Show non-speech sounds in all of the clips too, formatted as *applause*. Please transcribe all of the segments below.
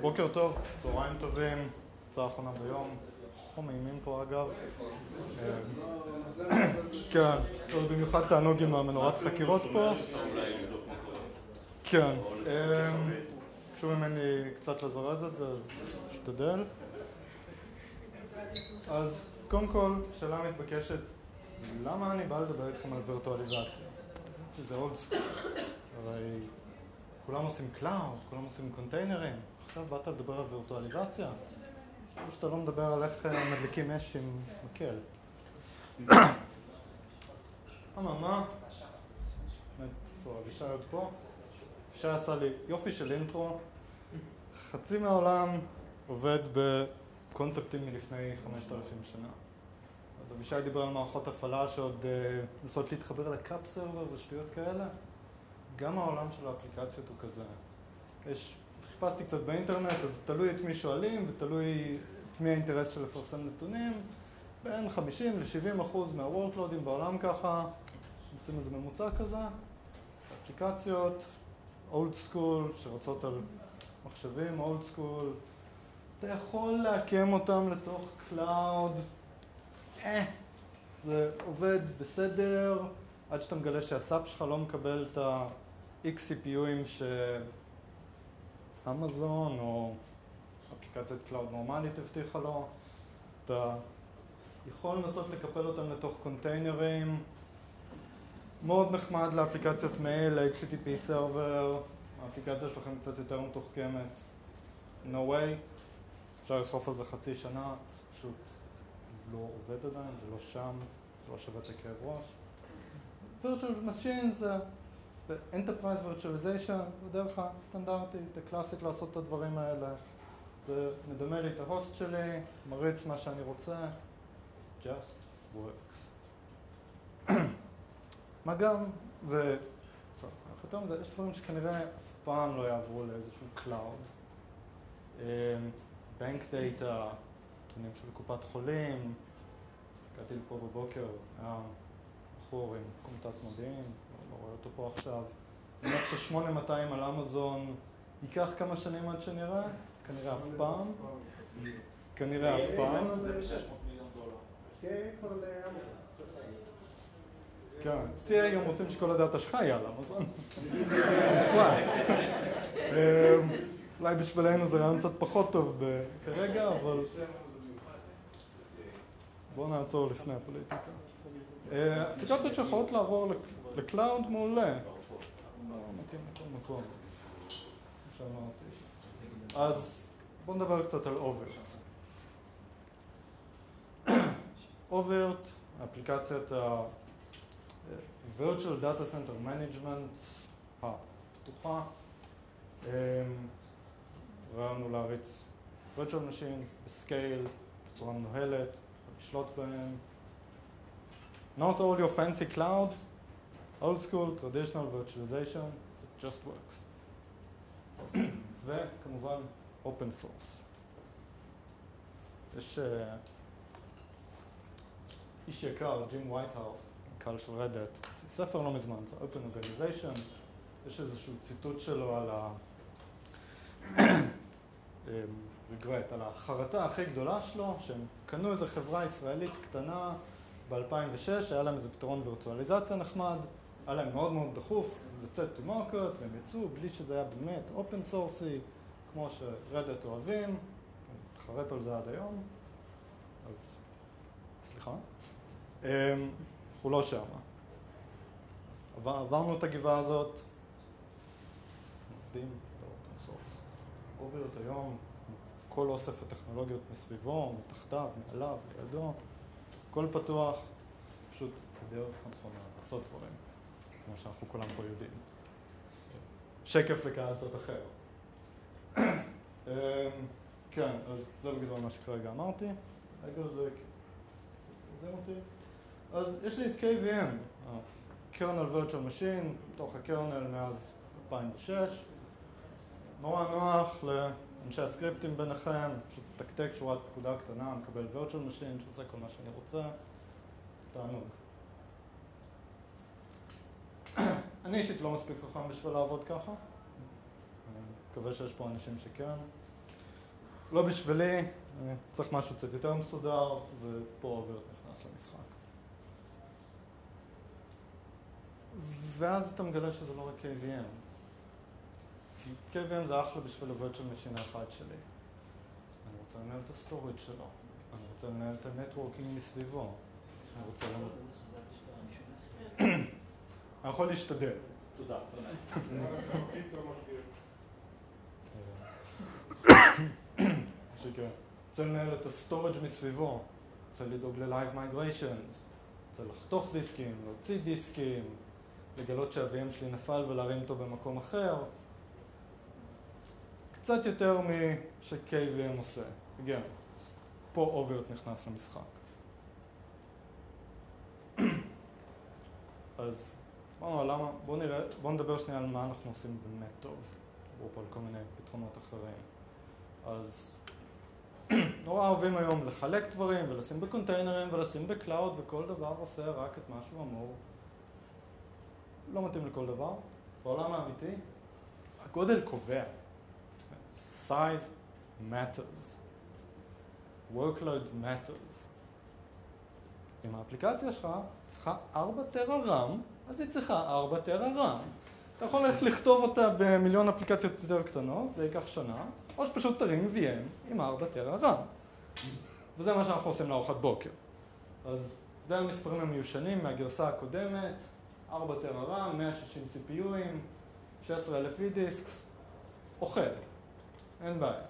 בוקר טוב, צהריים טובים, הצעה אחרונה ביום, חום אימים פה אגב. כן, במיוחד תענוג עם המנורת חקירות פה. כן, ביקשו ממני קצת לזרז את זה, אז אשתדל. אז קודם כל, שאלה מתבקשת, למה אני בא לדבר איתכם על וירטואליזציה? זה עוד סקול, הרי כולם עושים cloud, כולם עושים קונטיינרים, עכשיו באת לדבר על וירטואליזציה? או שאתה לא מדבר על איך מדליקים אש עם מקל. *coughs* אממה, אבישי עוד פה? אבישי עשה לי יופי של intro, חצי מהעולם עובד בקונספטים מלפני חמשת אלפים שנה. אז אבישי דיבר על מערכות הפעלה שעוד מנסות להתחבר ל CUPS server ושטויות כאלה. גם העולם של האפליקציות הוא כזה. יש, חיפשתי קצת באינטרנט, אז תלוי את מי שואלים ותלוי את מי האינטרס של לפרסם נתונים. בין 50 ל-70 אחוז מה workloadים בעולם ככה, עושים איזה ממוצע כזה. אפליקציות old school שרצות על מחשבים old school. אתה יכול לעקם אותם לתוך cloud. אה, זה עובד בסדר, עד שאתה מגלה שה SAP שלך לא מקבל את ה-X CPUים שאמזון או אפליקציית cloud נורמלית הבטיחה לו. אתה יכול לנסות לקפל אותם לתוך קונטיינרים. מאוד נחמד לאפליקציות מייל, ל-HTTP server, האפליקציה שלכם קצת יותר מתוחכמת. No way, אפשר לסחוף על זה חצי שנה, פשוט לא עובד עדיין, זה לא שם, זה לא שווה את הכאב ראש. virtual machine זה enterprise virtualization, בדרך הסטנדרטית, הקלאסית לעשות את הדברים האלה. זה מדמה לי את ההוסט שלי, מריץ מה שאני רוצה, just works. *clears throat* מה גם, ו... יותר מזה, יש דברים שכנראה אף פעם לא יעברו לאיזשהו cloud. בנק דאטה, נתונים של קופת חולים, הגעתי לפה בבוקר, היה בחור עם קומטת מודיעין, פה עכשיו. אני חושב ש-8200 על אמזון ייקח כמה שנים עד שנראה, כנראה אף פעם. כנראה אף פעם. כן, CIA גם רוצים שכל הדאטה שלך יהיה על אמזון. נפלט. *laughs* *laughs* אולי בשבילנו זה רעיון קצת פחות טוב כרגע, אבל... בואו נעצור לפני הפוליטיקה. אפליקציות שיכולות לעבור ל cloud מעולה. לא אז בואו נדבר קצת על oVirt. אוברט, אפליקציית ה-Virtual Data Center Management הפתוחה. רעיון הוא להריץ virtual machines בסקייל, בצורה מנוהלת, לשלוט בהם. Not all your fancy cloud, old school, traditional virtualization, it just works. *coughs* וכמובן open source. יש איש יקר, ג'ים וייטהרסט, מנכ"ל של Red Hat, ספר לא מזמן, The Open Organization, יש איזשהו ציטוט שלו על ה... *coughs* regret, על החרטה הכי גדולה שלו, שהם קנו איזו חברה ישראלית קטנה ב-2006, היה להם איזה פתרון וירטואליזציה נחמד, היה להם מאוד מאוד דחוף לצאת to market, והם יצאו בלי שזה היה באמת open source, כמו שרדט אוהבים, מתחרט על זה עד היום, אז סליחה, הוא לא שם. עברנו את הגבעה הזאת, עובדים ב-open source. אוברט היום, כל אוסף הטכנולוגיות מסביבו, מתחתיו, מעליו, לידו, הכל פתוח, פשוט הדרך הנכונה לעשות דברים, כמו שאנחנו כולם פה יודעים. שקף לקהל קצת אחר. *coughs* כן, אז זה בגדול מה שכרגע אמרתי. רגע זה... אותי. אז יש לי את KVM, ה-Kernel Virtual Machine, בתוך ה-Kernel מאז 2006. נורא נוח לאנשי הסקריפטים ביניכם, פשוט תקתק שורת פקודה קטנה, מקבל virtual machine שעושה כל מה שאני רוצה, תענוג. אני אישית לא מספיק חכם בשביל לעבוד ככה, אני מקווה שיש פה אנשים שכן. לא בשבילי, צריך משהו קצת יותר מסודר, ופה oVirt נכנס למשחק. ואז אתה מגלה שזה לא רק KVM. KVM זה אחלה בשביל virtual machine אחת שלי. אני רוצה לנהל את ה storage שלו, אני רוצה לנהל את ה networking מסביבו, אני רוצה לנהל... אני יכול להשתדל. תודה. שכן. רוצה לנהל את ה storage מסביבו, רוצה לדאוג ל-Live Migrations, רוצה לחתוך דיסקים, להוציא דיסקים, לגלות שה-VM שלי נפל ולהרים אותו במקום אחר. קצת יותר מש-KVM עושה. הגיע. פה oVirt נכנס למשחק. *clears throat* אז בואו למה, בואו נראה, בואו נדבר שנייה על מה אנחנו עושים באמת טוב. דיברו פה על כל מיני פתרונות אחרים. אז *clears throat* נורא אוהבים היום לחלק דברים ולשים בקונטיינרים ולשים ב cloud וכל דבר עושה רק את מה שהוא אמור. לא מתאים לכל דבר. בעולם האמיתי, הגודל קובע. size matters. workload matters. אם האפליקציה שלך צריכה 4 טרה רם, אז היא צריכה 4 טרה רם. אתה יכול ללכת לכתוב אותה במיליון אפליקציות יותר קטנות, זה ייקח שנה, או שפשוט תרים VM עם 4 טרה רם. וזה מה שאנחנו עושים לארוחת בוקר. אז זה המספרים המיושנים מהגרסה הקודמת, 4 טרה רם, 160 CPUים, 16,000 V-Disks, אוכל, אין בעיה.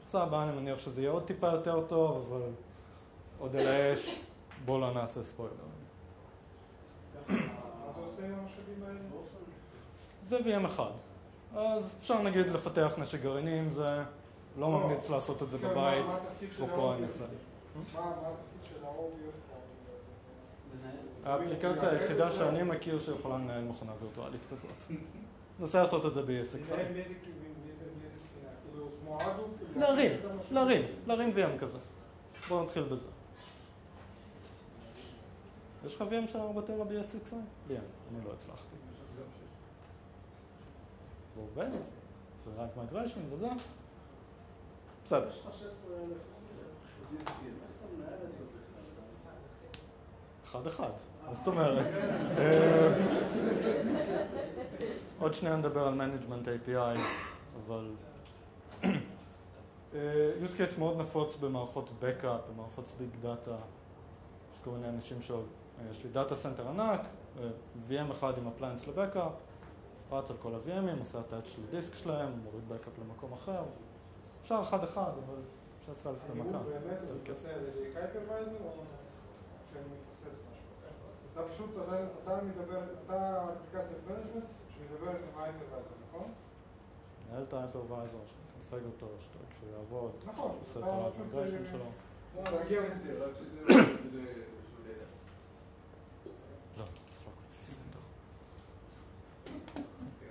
גרסה הבאה אני מניח שזה יהיה עוד טיפה יותר טוב, אבל עוד אל האש, בואו לא נעשה ספוילר. זה VM אחד. אז אפשר נגיד לפתח נשק גרעינים, זה לא ממליץ לעשות את זה בבית, אפרופו הניסיון. מה התפקיד של האוביות? האפליקציה היחידה שאני מכיר שיכולה לנהל מכונה וירטואלית כזאת. *laughs* ננסה לעשות את זה ב-ESXi. כאילו, אדו? להרים, להרים, להרים VM כזה. בואו נתחיל בזה. יש לך VM של 4 טרה ב-ESXi? לי אין, אני לא הצלחתי. זה עובד, זה Live Migration וזה. בסדר. יש לך 16,000 דיסקים, איך אתה מנהל את זה בכלל? אחד אחד. מה זאת אומרת? *laughs* עוד שנייה נדבר על Management API, אבל... אה, use case מאוד נפוץ במערכות Backup, במערכות Big Data. יש כל מיני אנשים ש... יש לי data center ענק, אה, VM אחד עם appliance ל backup, רץ על כל ה-VMים, עושה attach לדיסק שלהם, מוריד backup למקום אחר. אפשר אחד אחד, אבל 16,000 במכה. הניהול באמת יותר הוא כיף. מתבצע על ידי hypervisor או שאני מפספס משהו? אתה פשוט, אתה- מדבר, אתה אפליקציית management שמדברת עם ה hypervisor, נכון? מנהל את ה hypervisor, שמקנפג אותו, כשהוא יעבוד, נכון, עושה את ה-migration אה, שלו. תרגיע אותי. רק שזה שזה- שזה ידע. לא, צריך לעקוב לפי סנטר.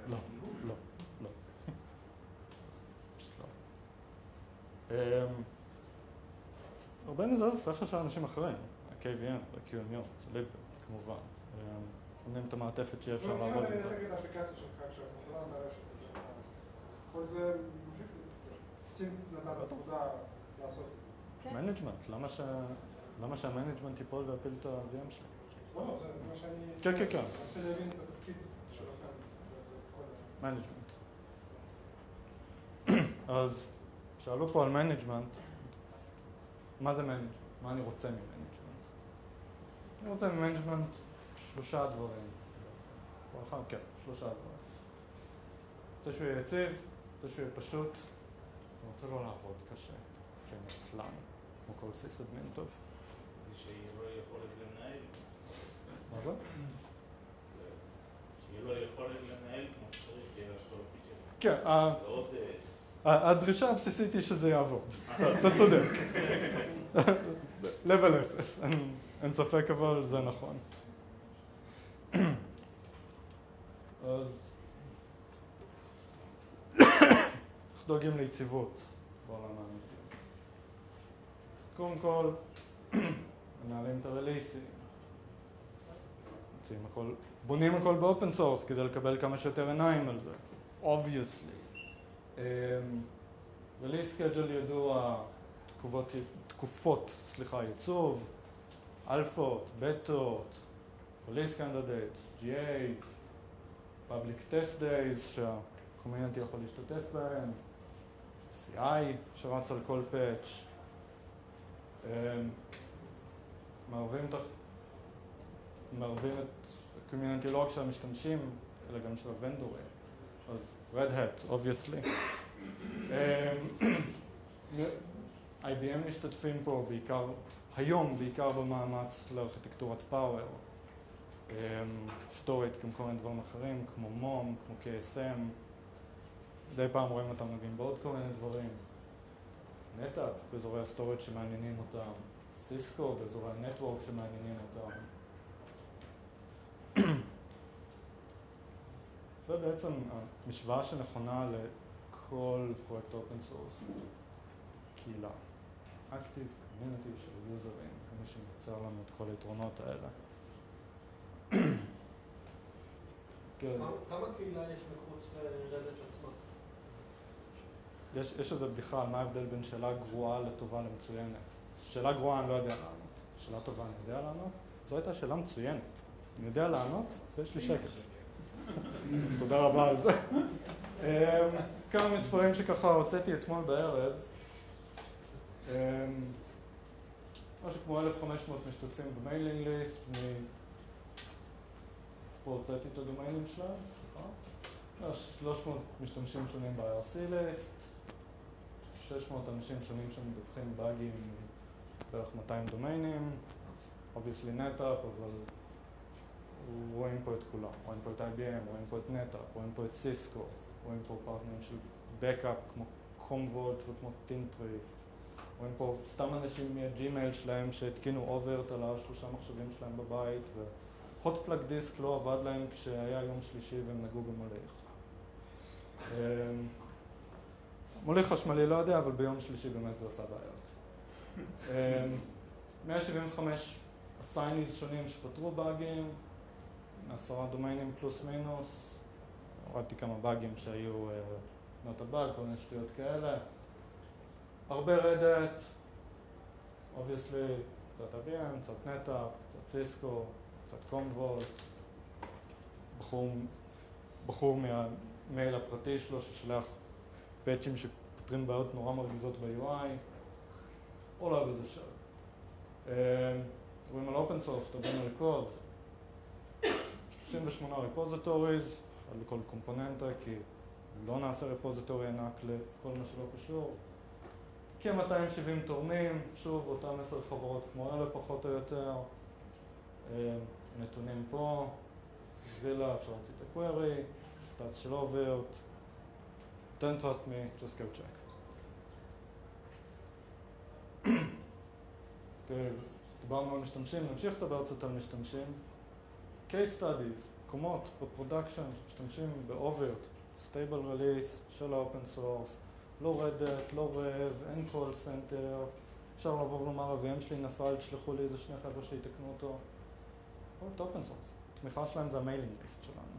לא, לא, לא. פשוט לא. אמ, הרבה מזה זה שכל של אנשים אחרים, ה-KVM, ה-QMU, זה ליבר, כמובן. אמ, נותנים את המעטפת שיהיה אפשר לא, לעבוד עם אני זה. את האפליקציה שלך הרשת הזאת, אז כל זה טינס נתן עבודה לעשות. כן. מנג'מנט, למה ש... למה שה management ייפול ויפיל את ה-VM שלי? לא, לא, זה זה מה שאני... כן, כן, כן. אני מנסה להבין את התפקיד שלכם. management. אז שאלו פה על management, מה זה management? מה אני רוצה מ management? אני רוצה מ management שלושה דברים. כן, שלושה דברים. רוצה שהוא יהיה יציב, רוצה שהוא יהיה פשוט, אני רוצה לא לעבוד קשה, כי אני עצלן, כמו כל סיס אדמין טוב. שיהיה לו יכולת לנהל. מה זה? שיהיה לו יכולת לנהל כמו שצריך, יהיה לו כל הפיצ'רים. כן, הדרישה הבסיסית היא שזה יעבוד. אתה צודק. level 0, אין- ספק אבל זה נכון. אז איך דואגים ליציבות בעולם האמיתי? קודם כל, מנהלים את הרליסים. בונים הכל באופן סורס כדי לקבל כמה שיותר עיניים על זה. Obviously. אמ, release schedule ידוע, תקופות, תקופות סליחה, עיצוב, אלפות, בטות, release candidates, GA, public test days שהקומיונטי יכול להשתתף בהם, CI שרץ על כל patch, אמ, מערבים את. מערבים את הקומיונטי לא רק של המשתמשים, אלא גם של הוונדורים. אז Red Hat, obviously. אמ, *clears throat* IBM משתתפים פה בעיקר, היום בעיקר במאמץ לארכיטקטורת פאוור. storage, גם כל מיני דברים אחרים, כמו MOM, כמו KSM. מדי פעם רואים אותם נוגעים בעוד כל מיני דברים. NetApp, באזורי ה storage שמעניינים אותם. סיסקו, באזורי ה network שמעניינים אותם. זה בעצם המשוואה שנכונה לכל פרויקט open source. קהילה. active community של user ים, כמי שמייצר לנו את כל היתרונות האלה. *coughs* כן. כמה קהילה יש מחוץ לרדת עצמה? יש, יש איזו בדיחה על מה ההבדל בין שאלה גרועה לטובה למצוינת. שאלה גרועה אני לא יודע לענות, שאלה טובה אני יודע לענות. זו הייתה שאלה מצוינת. אני יודע לענות ויש לי שקף. אז תודה רבה על זה. אמ, כמה מספרים שככה הוצאתי אתמול בערב. אמ, משהו כמו 1,500 משתתפים ב mailing list, פה הוצאתי את הדומיינים שלהם, סליחה. 300 משתמשים שונים ב-IRC list, 600 אנשים שונים שמדווחים באגים בערך 200 דומיינים, obviously NetApp, אבל רואים פה את כולם, רואים פה את IBM, רואים פה את NetApp, רואים פה את סיסקו, רואים פה פרטנרים של backup כמו Commvault וכמו Tintri, רואים פה סתם אנשים מה Gmail שלהם שהתקינו oVirt על השלושה מחשבים שלהם בבית ו hot plug דיסק לא עבד להם כשהיה יום שלישי והם נגעו במוליך. אמ, מוליך חשמלי לא יודע, אבל ביום שלישי באמת זה עושה בעיות. 175 assignees שונים שפתרו באגים, עשרה דומיינים פלוס מינוס, הורדתי כמה באגים שהיו not a bug, כל מיני שטויות כאלה. הרבה Red Hat, obviously, קצת IBM, קצת NetApp, קצת סיסקו, קצת Commvault, בחור, מהמייל הפרטי שלו ששלח patch ים שפותרים בעיות נורא מרגיזות ב-UI, או לא בזה שם. רואים על open source, מדברים על קוד, 38 repositories, על כל קומפוננטה, כי לא נעשה repository ענק לכל מה שלא קשור. כ-270 תורמים, שוב אותם עשר חברות כמו אלה פחות או יותר, נתונים פה, Bugzilla, אפשר להוציא את ה-query, stat של oVirt, don't trust me, just go check. *coughs* דיברנו על משתמשים, נמשיך לדבר קצת על משתמשים. Case studies, מקומות ב production, משתמשים ב oVirt, stable release של ה-open source, לא Red Hat, לא RHEV, אין call center, אפשר לבוא ולומר, ה-VM שלי נפל, תשלחו לי איזה שני חבר'ה שיתקנו אותו. פרויקט open source. התמיכה שלהם זה ה mailing list שלנו.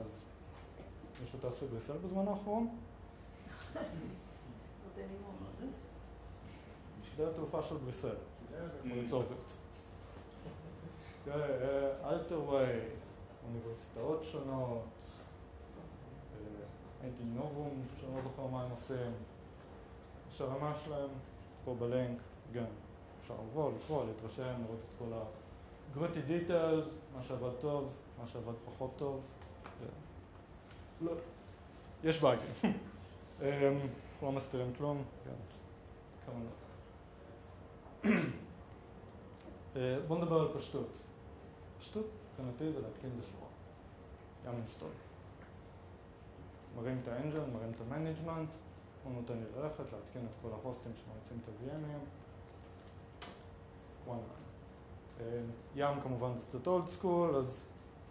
אז מישהו טס לבריסל בזמן האחרון? *laughs* שדה התעופה של בריסל, מריצוברט. אלטרווי, אוניברסיטאות שונות, הייתי נובום, שאני לא זוכר מה הם עושים. יש הרמה שלהם פה בלינק, גם אפשר לבוא, לקרוא, להתרשם, לראות את כל ה-gritty details, מה שעבד טוב, מה שעבד פחות טוב. לא, יש באגים. *laughs* לא מסתירים כלום, כן, כמה לא. בואו נדבר על פשטות. פשטות, מבחינתי זה להתקין בשורה. yum install. מראים את ה engine, מראים את ה management, הוא נותן לי ללכת, להתקין את כל ה host ים שמריצים את ה-VMים. yum כמובן זה קצת old school, אז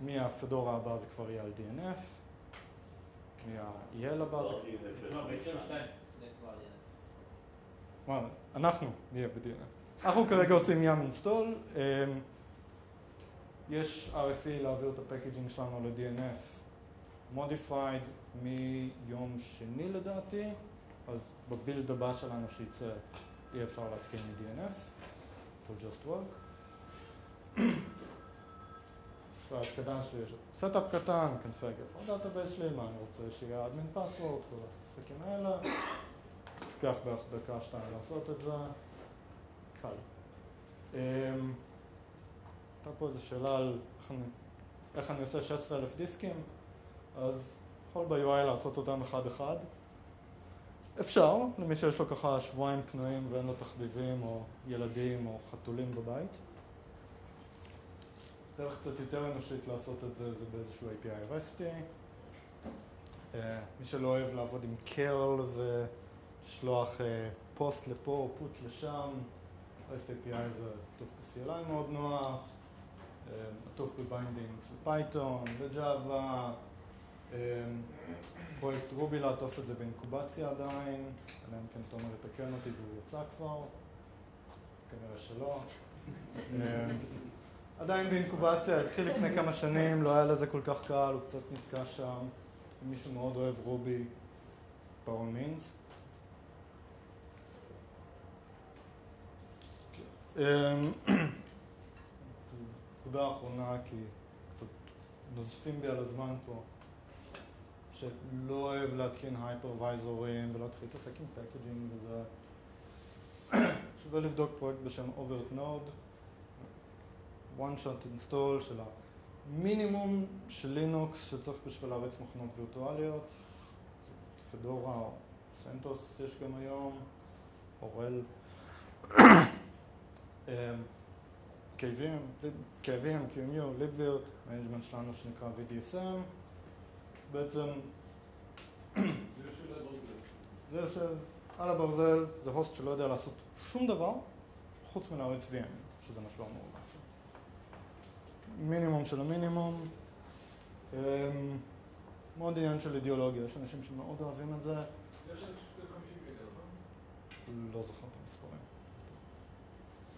מה Fedora הבא זה כבר יהיה על DNF, מה-EL הבא זה... כבר... אנחנו נהיה ב-DNF. אנחנו כרגע עושים yum install, יש RFE להעביר את ה packaging שלנו ל-DNF modified מיום שני לדעתי, אז ב build הבא שלנו שיצא יהיה אפשר להתקין מ-DNF, to just work. בהתקנה שלי יש setup קטן, configure for database שלי, מה אני רוצה שיהיה admin password, כל המשחקים האלה. ייקח בערך דקה שתיים לעשות את זה, קל. הייתה פה איזו שאלה על איך אני, איך אני עושה 16,000 דיסקים, אז יכול ב-UI לעשות אותם אחד-אחד. אפשר, למי שיש לו ככה שבועיים פנויים ואין לו תחביבים או ילדים או חתולים בבית. דרך קצת יותר אנושית לעשות את זה זה באיזשהו API RESTי. אה, מי שלא אוהב לעבוד עם curl ולשלוח אה, פוסט לפה או PUT לשם, REST API זה עטוף ב-CLI מאוד נוח, עטוף ב binding של Python ו Java, פרויקט רובי לעטוף את זה באינקובציה עדיין, אלא אם כן תומר יתקן אותי והוא יצא כבר, כנראה שלא. עדיין באינקובציה, התחיל לפני כמה שנים, לא היה לזה כל כך קל, הוא קצת נתקע שם. מישהו מאוד אוהב רובי, all means. אמ, נקודה אחרונה, כי קצת נוזפים בי על הזמן פה, מי שלא אוהב להתקין hypervisorים ולהתחיל להתעסק עם packaging וזה. שווה לבדוק פרויקט בשם oVirt Node. one shot install של המינימום של לינוקס שצריך בשביל להריץ מכונות וירטואליות, Fedora או CentOS יש גם היום, RHEL, *coughs* KVM, KVM, QEMU, libvirt, management שלנו שנקרא VDSM, בעצם זה יושב על הברזל, זה host שלא יודע לעשות שום דבר חוץ מלהריץ VM, שזה מה שהוא אמור לעשות. מינימום של המינימום. אמ, מאוד עניין של אידיאולוגיה, יש אנשים שמאוד אוהבים את זה. יש 50 גיגה, נכון? לא זוכר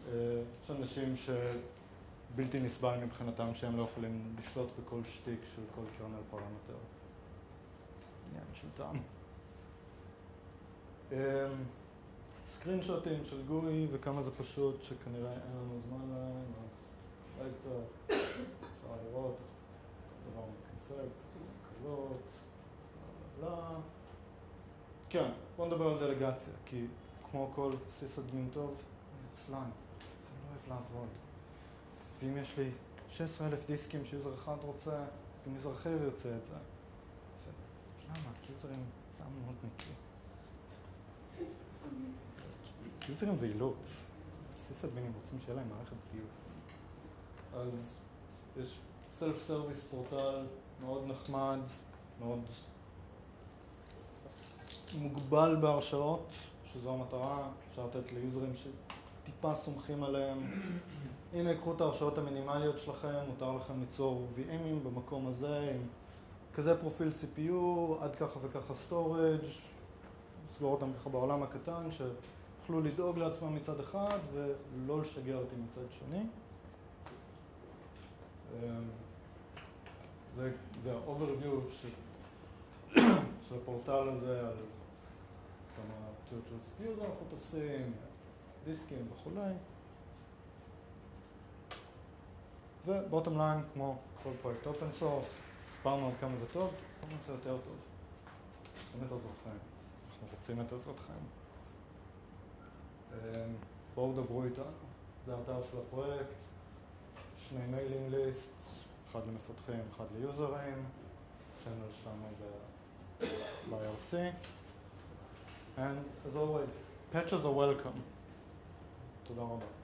יש אנשים שבלתי נסבל מבחינתם שהם לא יכולים לשלוט בכל שטיק של כל קרנל פרמטר. עניין של טעם. סקרין שוטים של גוי וכמה זה פשוט שכנראה אין לנו זמן להם, אז אולי קצת אפשר לראות דבר בלה. כן, בוא נדבר על delegation, כי כמו כל sysadmin טוב, אני עצלן, ואני לא אוהב לעבוד. ואם יש לי 16,000 דיסקים ש user אחד רוצה, גם user אחר ירצה את זה. למה? userים זה עם מאוד נקי. userים זה אילוץ. sysadminים רוצים שיהיה להם מערכת גיוס. אז יש self service portal מאוד נחמד, מאוד מוגבל בהרשאות, שזו המטרה, אפשר לתת ליוזרים שטיפה סומכים עליהם. *clears throat* הנה, קחו את ההרשאות המינימליות שלכם, מותר לכם ליצור VMים במקום הזה, עם כזה פרופיל CPU, עד ככה וככה storage, לסגור אותם ככה בעולם הקטן, שיוכלו לדאוג לעצמם מצד אחד ולא לשגע אותי מצד שני. זה, זה ה-overview של, של הפורטל הזה על כמה virtual CPUs אנחנו תופסים, דיסקים וכולי. ו bottom line, כמו כל פרויקט open source, סיפרנו עד כמה זה טוב, בואו נעשה יותר טוב. את עזרתכם, אנחנו רוצים את עזרתכם. בואו דברו איתנו, זה האתר של הפרויקט, שני mailing list, אחד למפתחים, אחד ל userים, channel שלנו ב-IRC. And as always, patches are welcome. תודה רבה.